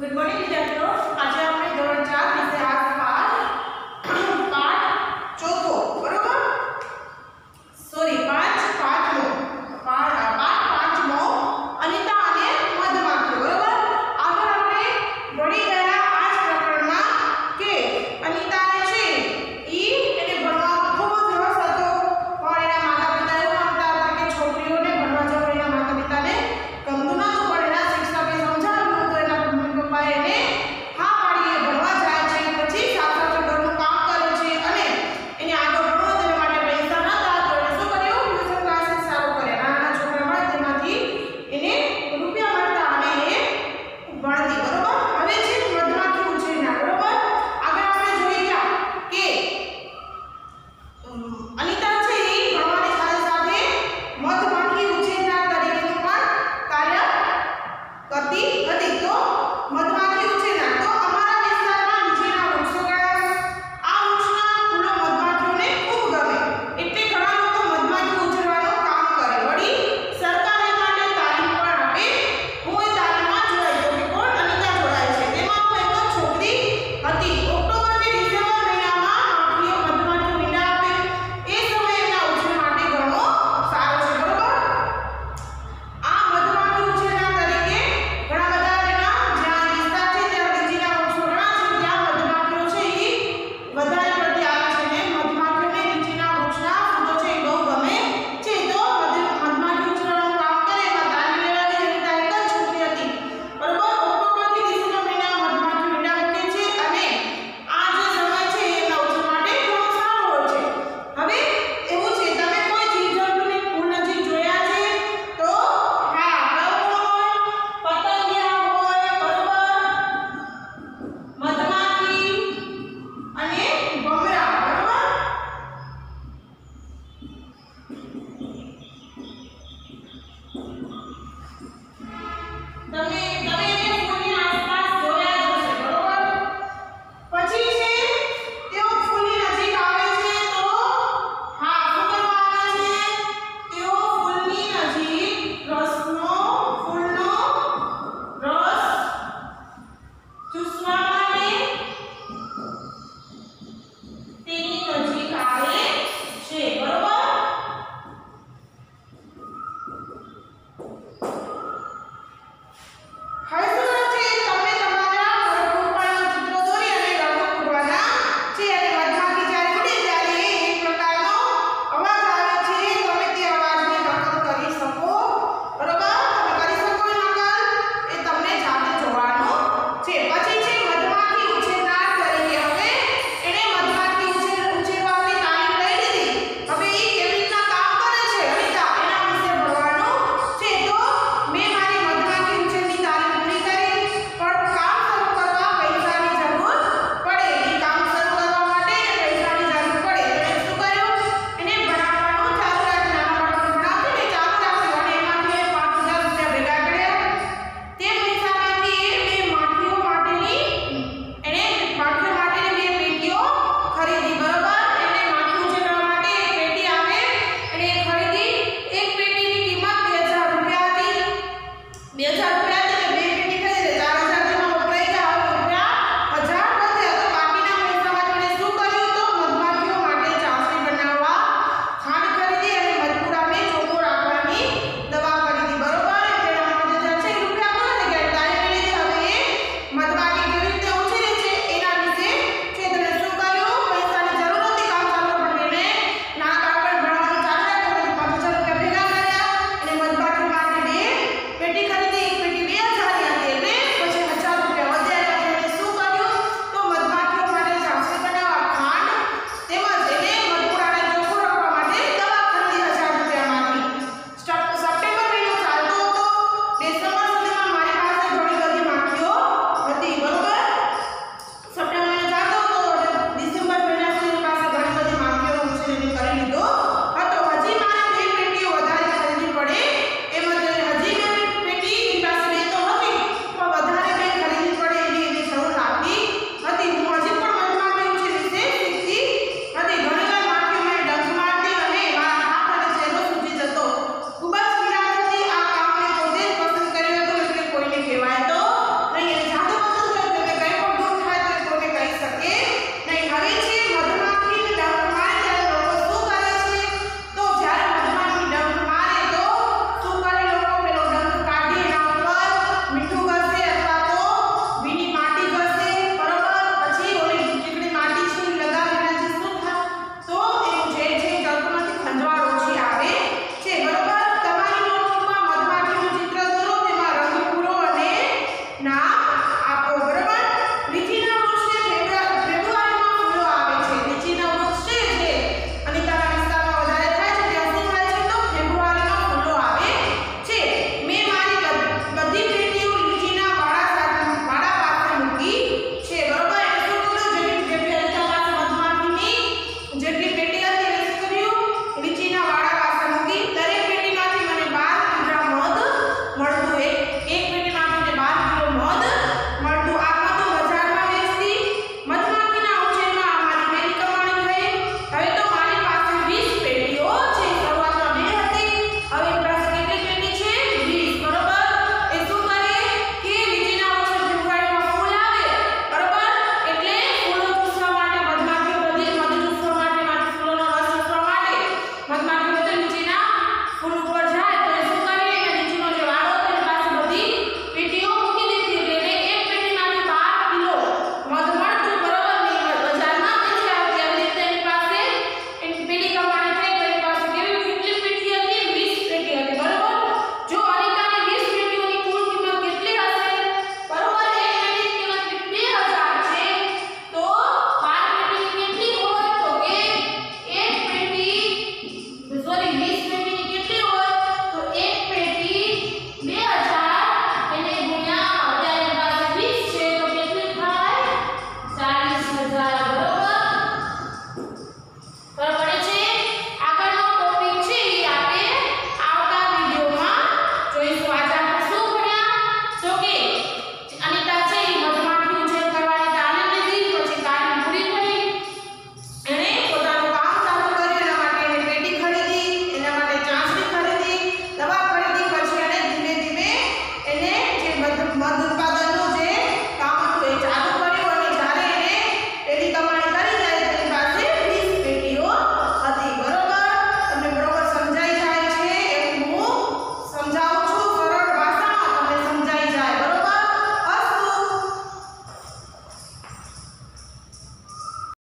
Good morning, Dr.